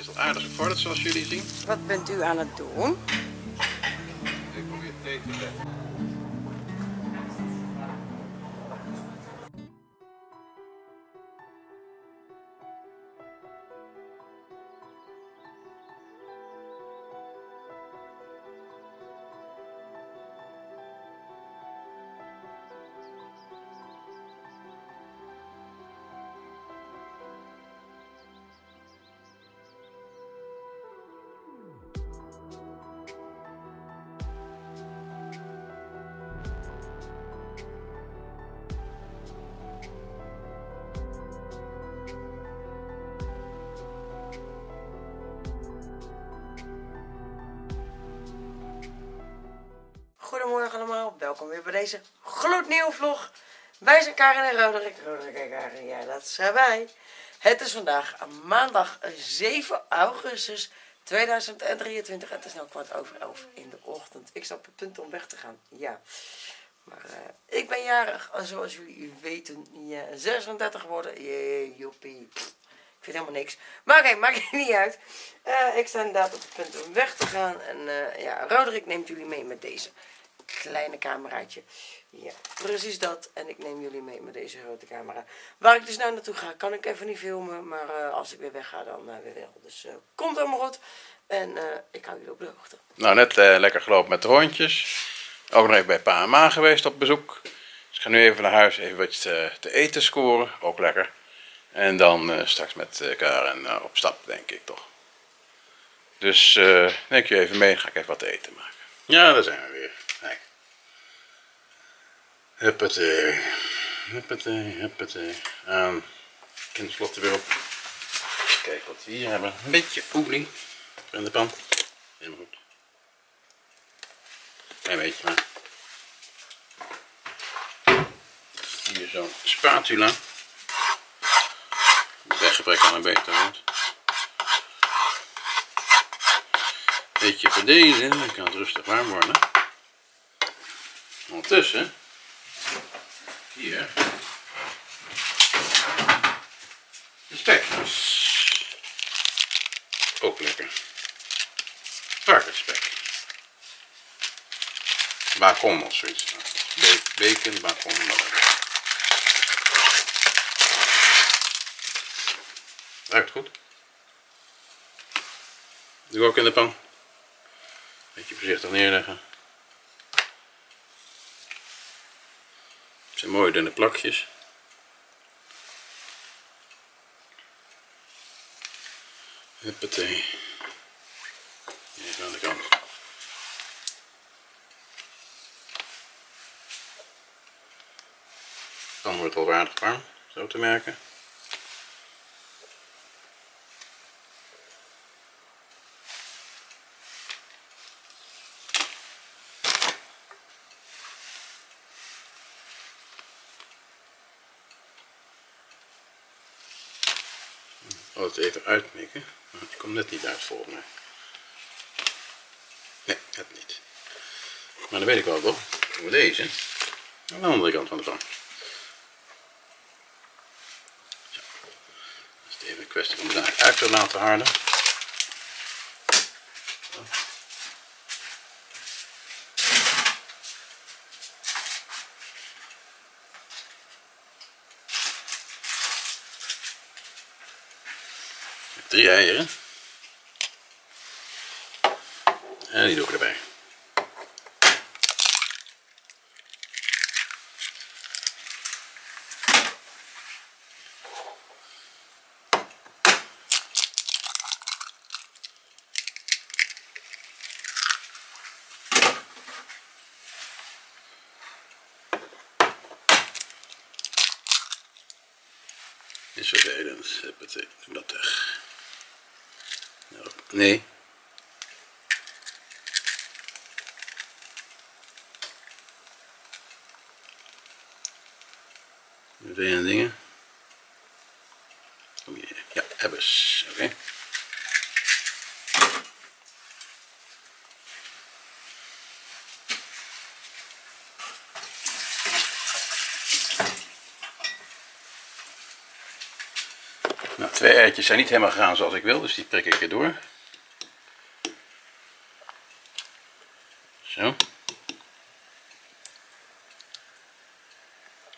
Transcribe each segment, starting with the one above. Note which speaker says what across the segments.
Speaker 1: is al aardig gevorderd zoals jullie zien.
Speaker 2: Wat bent u aan het doen?
Speaker 1: Ik probeer thee te zetten.
Speaker 2: Allemaal, welkom weer bij deze gloednieuwe vlog. Wij zijn Karin en Roderick. Roderick en Karin, ja dat zijn wij. Het is vandaag maandag 7 augustus 2023. Het is nu kwart over 11 in de ochtend. Ik sta op het punt om weg te gaan, ja. Maar eh, ik ben jarig, zoals jullie weten, ja, 36 geworden. Jee, joepie. Ik vind helemaal niks. Maar oké, maakt niet uit. Eh, ik sta inderdaad op het punt om weg te gaan. En eh, ja, Roderick neemt jullie mee met deze kleine cameraatje. Ja, precies dat. En ik neem jullie mee met deze grote camera. Waar ik dus nou naartoe ga, kan ik even niet filmen. Maar eh, als ik weer wegga, dan weer wel. Dus komt helemaal goed. En ik hou jullie op de hoogte.
Speaker 1: Nou, net lekker gelopen met de hondjes. Ook nog even bij pa en ma geweest op bezoek. Dus ik ga nu even naar huis, even wat te, te eten scoren. Ook lekker. En dan uh, straks met uh, Karen uh, op stap, denk ik toch. Dus neem je even mee, ga ik even wat te eten maken. Ja, daar zijn we weer. Huppatee. Huppatee, huppatee. Aan. Kinderslot er weer op. Kijk wat we hier hebben. Een beetje olie in de pan. Helemaal goed. Klein beetje maar. Hier zo'n spatula weggebrek aan een beter wordt. Beetje voor deze, dan kan het rustig warm worden. Ondertussen, hier, de spekjes. Ook lekker. Varkensspek. Bacon of zoiets. Bacon, bacon, whatever. Ruikt goed. Doe ook in de pan. Beetje voorzichtig neerleggen. Zijn mooie dunne plakjes. Huppatee. Even aan de kant. Dan wordt het al aardig warm, zo te merken. Het even uitmikken. Het komt net niet uit volgens mij. Nee, het niet. Maar dan weet ik wel toch. We deze. Aan de andere kant van de pan. Zo. Dan is even een kwestie om de uit te laten. Drie eieren. En die doe ik erbij. Is vervelend. Huppatee, doe dat weg. Nee. Vervelende dingen. Ja, hebben ze. Oké. Nou, twee eitjes zijn niet helemaal gegaan zoals ik wil, dus die prik ik er door. Zo.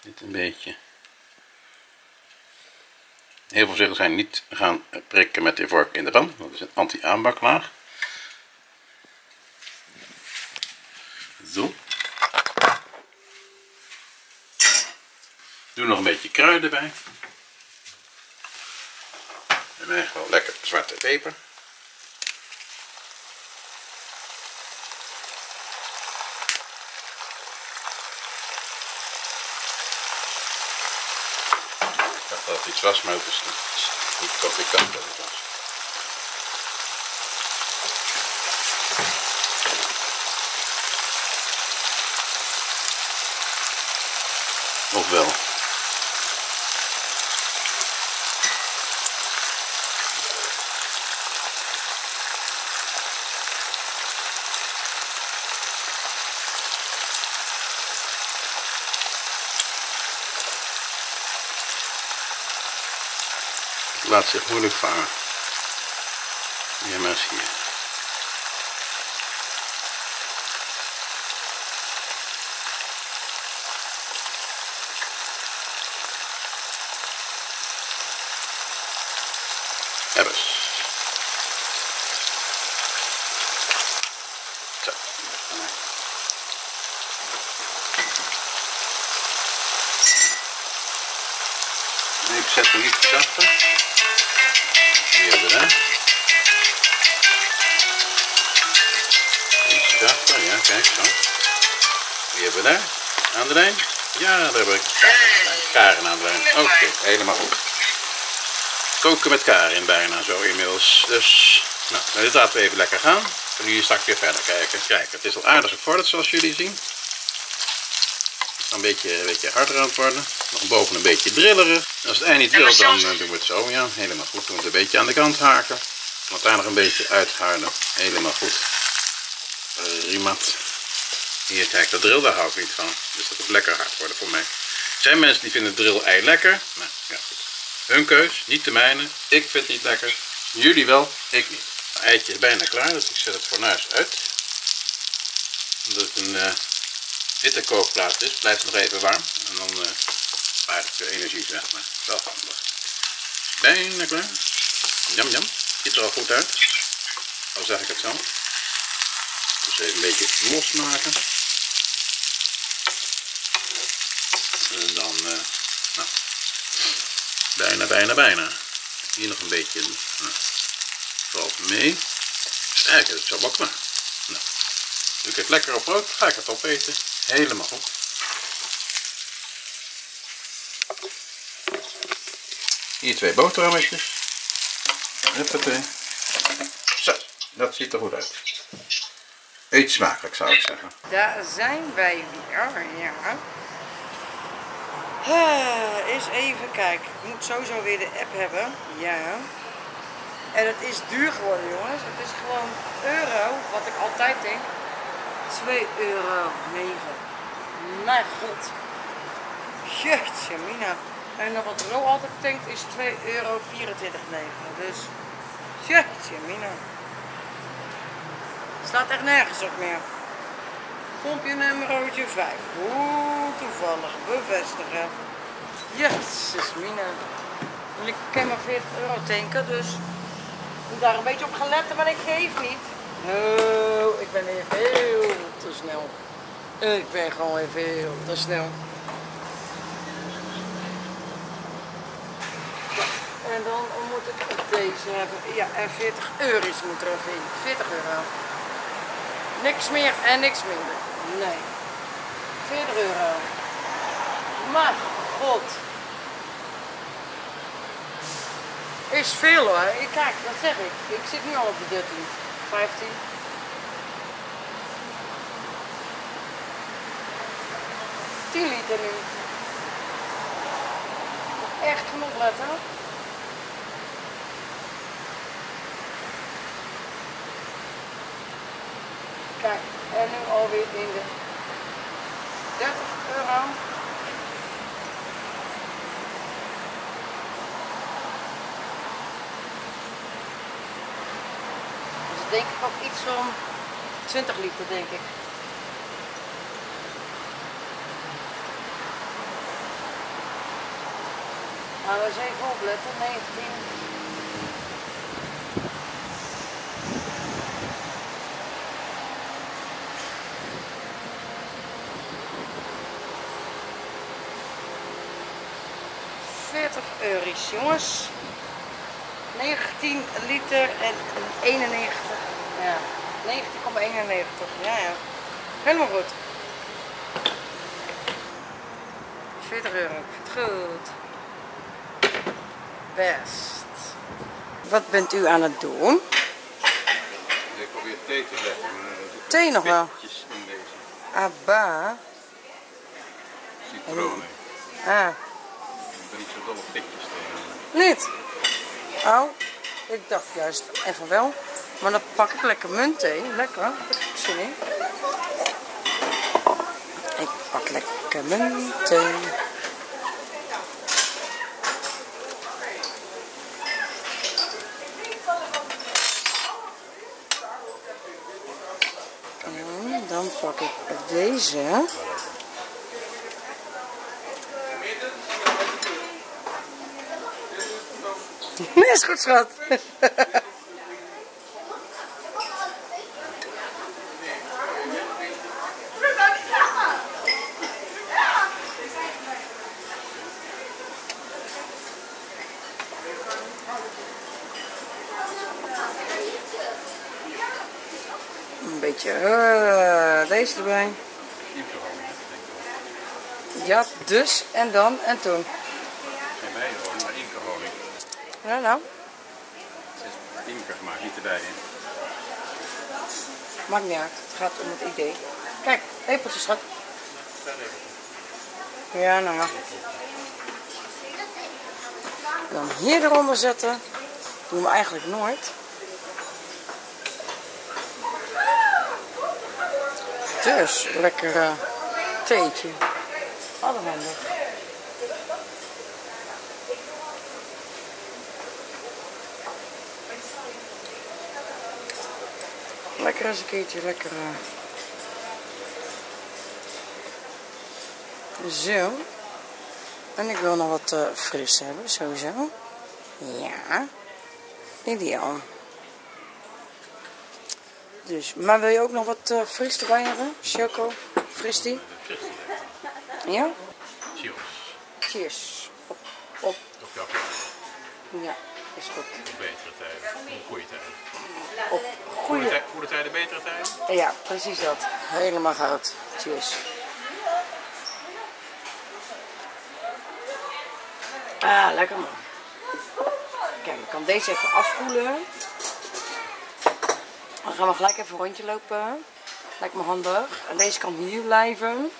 Speaker 1: Dit een beetje. Heel zegels zijn niet gaan prikken met de vork in de pan. Dat is een anti-aanbaklaag. Zo. Doe nog een beetje kruiden bij. En mij gewoon lekker zwarte peper. Dat het iets was, maar het is niet. Zo pikant dat het was. Het laat zich moeilijk vangen. Ja, maar zie. Hebben? Aan de lijn? Ja, daar heb ik Karen aan de lijn. Oké, helemaal goed. Koken met Karin bijna zo inmiddels. Dus, nou, dit laten we even lekker gaan. En nu straks weer verder kijken. Kijk, het is al aardig gevorderd zoals jullie zien. Het is een beetje, een beetje harder aan het worden. Nog boven een beetje drillerig. Als het eind niet wil, dan eh, doen we het zo. Ja, helemaal goed. Doen we het een beetje aan de kant haken. Want daar nog een beetje uitharden. Helemaal goed. Prima. Hier, kijk, dat drill, daar hou ik niet van. Dus dat moet lekker hard worden voor mij. Er zijn mensen die vinden drill ei lekker. Nou, ja, goed. Hun keus, niet de mijne. Ik vind het niet lekker. Jullie wel, ik niet. Het eitje is bijna klaar, dus ik zet het fornuis uit. Omdat het een uh, witte kookplaat is, blijft het nog even warm. En dan uh, spaart het weer energie, zeg maar. Wel handig. Bijna klaar. Jam, jam. Ziet er al goed uit. Al zeg ik het zo. Dus even een beetje losmaken. En dan, uh, nou, bijna, bijna, bijna. Hier nog een beetje, nou, valt mee. Eigenlijk het zo klaar. Nou, doe ik het lekker op brood, ga ik het opeten. Helemaal goed. Hier twee boterhammetjes. Huppatee. Zo, dat ziet er goed uit. Eet smakelijk zou ik zeggen.
Speaker 2: Daar zijn wij weer, ja. Uh, eens even kijken. Ik moet sowieso weer de app hebben. Ja. En het is duur geworden, jongens. Het is gewoon euro, wat ik altijd denk. 2 euro 9. Mijn god. Jeetje, mina. En wat Ro altijd denkt is 2 euro 24,9. Dus, jeetje, mina. Staat echt nergens op meer. Pompje nummertje 5. Oeh, toevallig. Bevestigen. Jezus, mina. Ik kan maar 40 euro tanken, dus ik moet daar een beetje op gaan letten, maar ik geef niet. Oh, ik ben weer veel te snel. Ik ben gewoon weer veel te snel. En dan moet ik deze hebben. Ja, en 40 euro moet er even in. 40 euro. Niks meer en niks minder. Nee. 40 euro. Maar god. Is veel hoor. Ik, kijk, dat zeg ik. Ik zit nu al op de 13. 15. Tien liter nu. Echt genoeg letten. en nu alweer in de 30 euro. Dus denk ik ook iets van 20 liter denk ik. Maar we zijn even opletten, 19... euro's, jongens. 19 liter en 91. Ja, 19,91. Ja, ja. Helemaal goed. 40 euro. Goed. Best. Wat bent u aan het doen?
Speaker 1: Ik probeer thee te zetten.
Speaker 2: Thee nog wel?
Speaker 1: In deze
Speaker 2: Abba.
Speaker 1: citronen.
Speaker 2: Ah,
Speaker 1: niet zo dol op pitjes tegen.
Speaker 2: niet. Oh, ik dacht juist even wel. Maar dan pak ik lekker muntthee. Lekker, heb ik zin in. Ik pak lekker muntthee. En dan pak ik deze. Nee, is goed, schat. Een beetje eh, deze erbij. Ja, dus en dan en toen.
Speaker 1: Geen bijenhoning, maar inkerhoning.
Speaker 2: Ja, nou,
Speaker 1: Het is inker gemaakt, niet erbij in.
Speaker 2: maakt niet uit. Het gaat om het idee. Kijk, lepeltjes, schat. Ja, nou ja. Dan hier eronder zetten. Doen we eigenlijk nooit. Dus, lekker eh, theetje. Allerhandig. Lekker eens een keertje, lekker. eh. Zo. En ik wil nog wat eh, fris hebben, sowieso. Ja. Ideaal. Dus, maar wil je ook nog wat eh, fris erbij hebben? Choco, fris die? Ja?
Speaker 1: Cheers.
Speaker 2: Cheers. Op, op.
Speaker 1: Op jouw
Speaker 2: Ja, is goed.
Speaker 1: Op betere tijden. Op goede tijden.
Speaker 2: Op
Speaker 1: Goede,
Speaker 2: goede...
Speaker 1: tij- goede tijden, betere tijden?
Speaker 2: Ja, precies dat. Helemaal goud. Cheers. Ah, lekker man. Kijk, ik kan deze even afkoelen. Dan gaan we gelijk even een rondje lopen. Lijkt me handig. En deze kan hier blijven.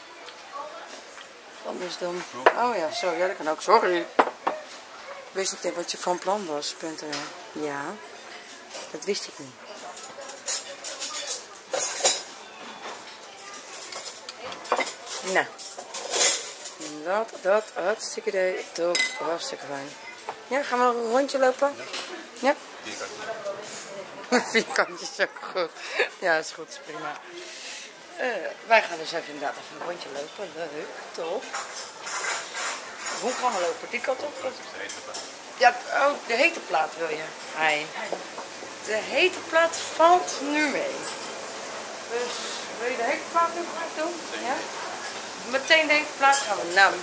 Speaker 2: Is dan... Oh ja, sorry. Ja, dat kan ook. Sorry. Ik wist niet wat je van plan was. Punt. Ja, dat wist ik niet. Nou. Dat, dat, hartstikke idee. Top, hartstikke fijn. Ja, gaan we nog een rondje lopen? Ja. Vierkantjes is ook goed. Ja, is goed, is prima. Eh, wij gaan dus even inderdaad even een rondje lopen. Leuk, top. Hoe gaan we lopen? Die kant op?
Speaker 1: Dat is de hete plaat.
Speaker 2: Ja, oh, de hete plaat wil je. Hi. De hete plaat valt nu mee. Dus wil je de hete plaat nu gelijk doen? Ja? Meteen de hete plaat gaan we. Nou.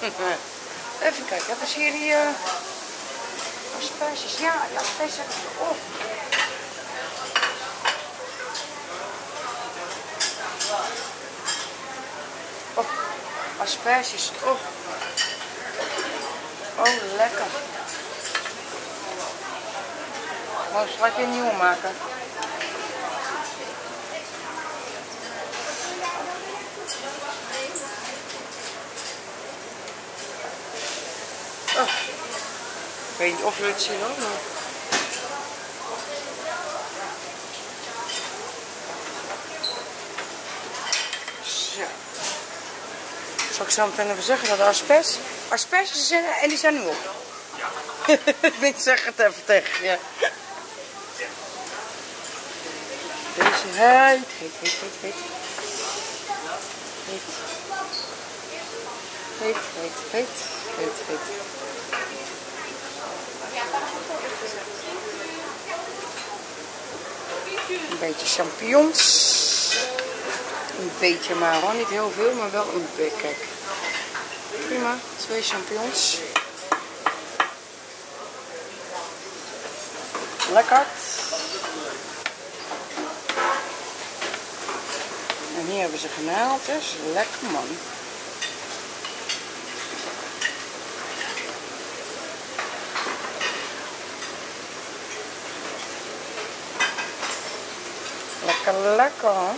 Speaker 2: Even kijken, hebben ze hier die uh, asperges? Ja, ja, deze hebben op. Op, asperges op. Oh, lekker. Maar zal ik een nieuwe maken? Weet niet of we het zien hoor. Maar... Zo. Zal ik zo meteen even zeggen dat de asperges, asperges zijn en die zijn nu op. ik zeg het even tegen je. heet, heet, heet, heet, heet. Heet. Heet, heet, heet, heet, heet. Een beetje champignons. Een beetje maar hoor, niet heel veel, maar wel een beetje. Prima, twee champignons. Lekker. En hier hebben ze genaald, dus lekker man. Lekker, lekker hoor.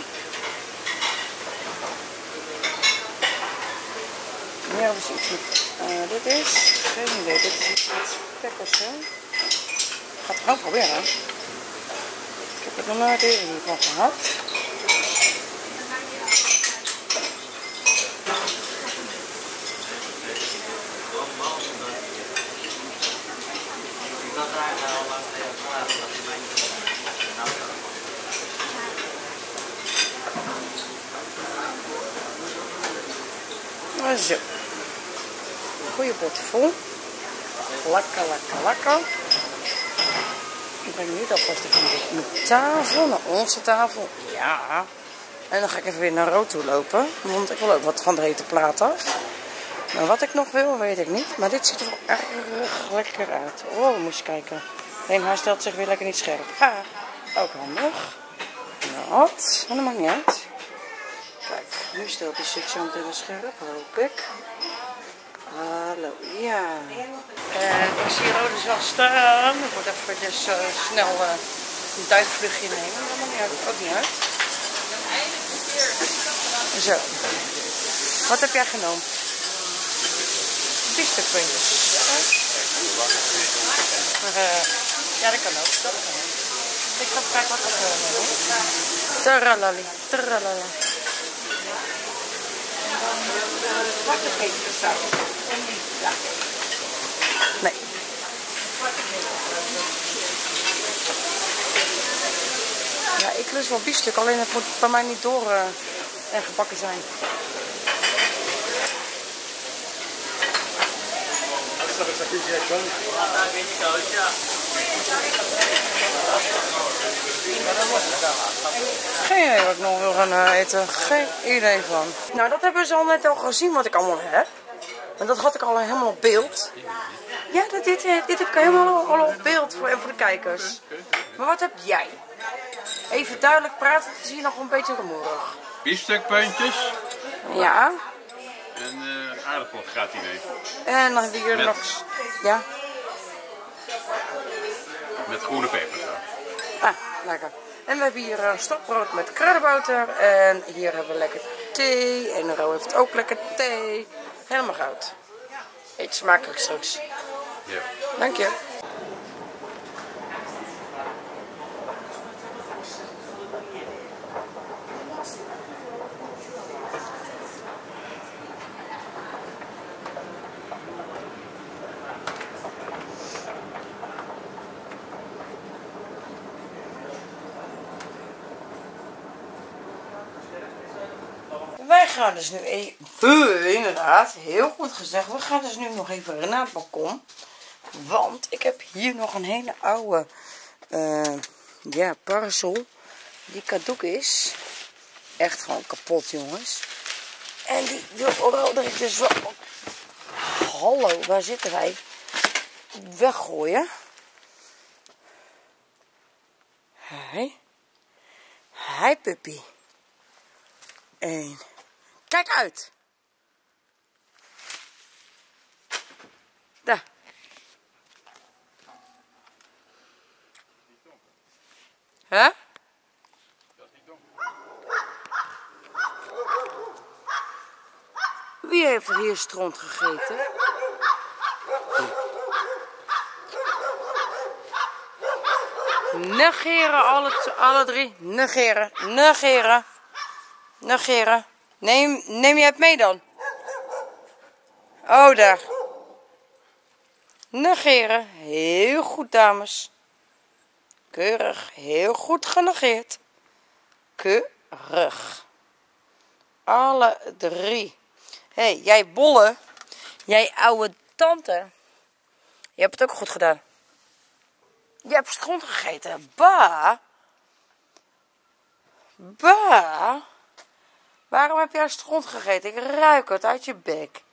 Speaker 2: Hebben ze iets met, uh, dit is, geen idee, dit is iets met of zo. Ik ga het gewoon proberen. Ik heb het nog nooit eerder hiervan gehad. Zo. Goeie pot vol. Lekker, lekker, lekker. Ik breng nu alvast even naar mijn tafel, naar onze tafel. Ja. En dan ga ik even weer naar rood toe lopen. Want ik wil ook wat van de hete plaat af. Maar wat ik nog wil, weet ik niet. Maar dit ziet er wel erg lekker uit. Oh, moest je kijken. Alleen hij stelt zich weer lekker niet scherp. Ah, ook handig. Wat? Maar dat maakt niet uit. Nu stelt zo meteen wel scherp, hoop ik. Hallo, ja. En ik zie Rode al staan. Ik moet even dus uh, snel uh, een duikvluchtje nemen. Dat maakt ook niet uit. Zo. Wat heb jij genomen? Biefstukpuntjes. Uh, ja, dat kan ook. Dat. Ik ga kijken wat wil nemen. Tralali. Zwarte. Nee. Ja, ik lust wel biefstuk, alleen het moet bij mij niet door uh, en gebakken zijn. Geen idee wat ik nog wil gaan uh, eten. Geen idee van. Nou, dat hebben ze al net al gezien wat ik allemaal heb. En dat had ik al helemaal op beeld. Ja, dat, dit, dit heb ik helemaal al op beeld voor, voor de kijkers. Maar wat heb jij? Even duidelijk praten, het is hier nog een beetje rumoerig.
Speaker 1: Biefstukpuntjes.
Speaker 2: Ja.
Speaker 1: En uh, aardappel gaat hij mee.
Speaker 2: En dan hebben we hier
Speaker 1: Met-
Speaker 2: nog... Ja.
Speaker 1: Met groene peper.
Speaker 2: Ah, lekker. En we hebben hier een stokbrood met kruidenboter. En hier hebben we lekker thee. En Ro heeft ook lekker thee. Helemaal goud. Eet smakelijk straks.
Speaker 1: Ja.
Speaker 2: Dank je. Wij gaan dus nu even, inderdaad, heel goed gezegd. We gaan dus nu nog even naar het balkon. Want ik heb hier nog een hele oude eh, ja, parasol. Die caduc is. Echt gewoon kapot, jongens. En die wil Roderick dus wel... Hallo, waar zitten wij? Weggooien. Hi. Hi, puppy. Eén. Kijk uit. Daar. Hè? Wie heeft er hier stront gegeten? Negeren alle, alle drie. Negeren. Negeren. Negeren. Neem, neem je het mee dan? Oh, daar. Negeren. Heel goed, dames. Keurig. Heel goed genegeerd. keurig. Alle drie. Hé, hey, jij bolle. Jij oude tante. Je hebt het ook goed gedaan. Je hebt stront gegeten. Ba. Ba. Waarom heb jij stront gegeten? Ik ruik het uit je bek.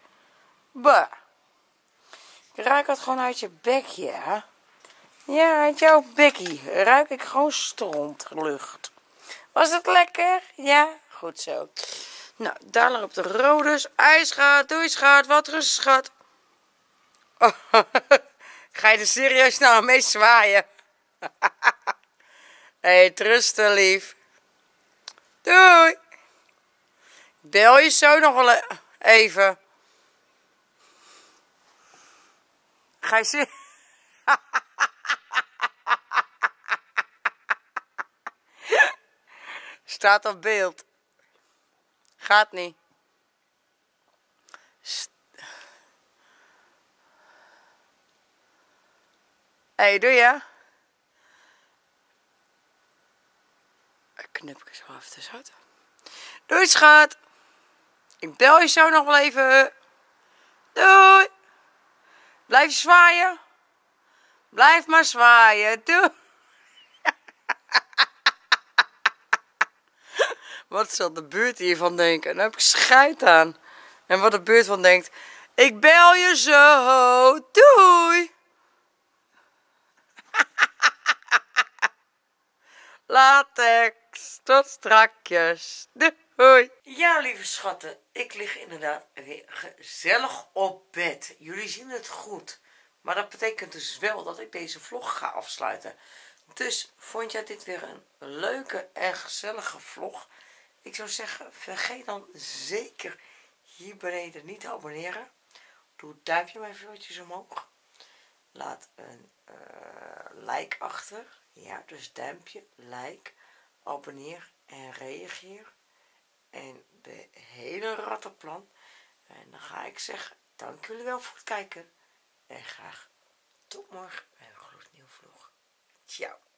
Speaker 2: Ba. Ik ruik het gewoon uit je bek, ja. Ja, uit jouw bekkie ruik ik gewoon strontlucht. Was het lekker? Ja, goed zo. Nou, dadelijk op de rodes. IJsgaat, doei schat, wat rust schat. Ga je er serieus nou mee zwaaien? Hé, hey, trusten lief. Doei. Bel je zo nog wel e- even. Ga je zien? Staat op beeld. Gaat niet. Hé, hey, doe je? Ik knip ik zo even tussenuit. Doei, schat. Ik bel je zo nog wel even. Doei. Blijf zwaaien. Blijf maar zwaaien. Doei. Wat zal de buurt hiervan denken? Daar heb ik scheid aan. En wat de buurt van denkt. Ik bel je zo. Doei. Latex. Tot strakjes. Doei. Lieve schatten. Ik lig inderdaad weer gezellig op bed. Jullie zien het goed. Maar dat betekent dus wel dat ik deze vlog ga afsluiten. Dus vond jij dit weer een leuke en gezellige vlog? Ik zou zeggen, vergeet dan zeker hier beneden niet te abonneren. Doe het duimpje maar eventjes omhoog. Laat een uh, like achter. Ja, dus duimpje, like, abonneer en reageer. En de hele rattenplan. En dan ga ik zeggen, dank jullie wel voor het kijken. En graag tot morgen bij een gloednieuwe vlog. Ciao.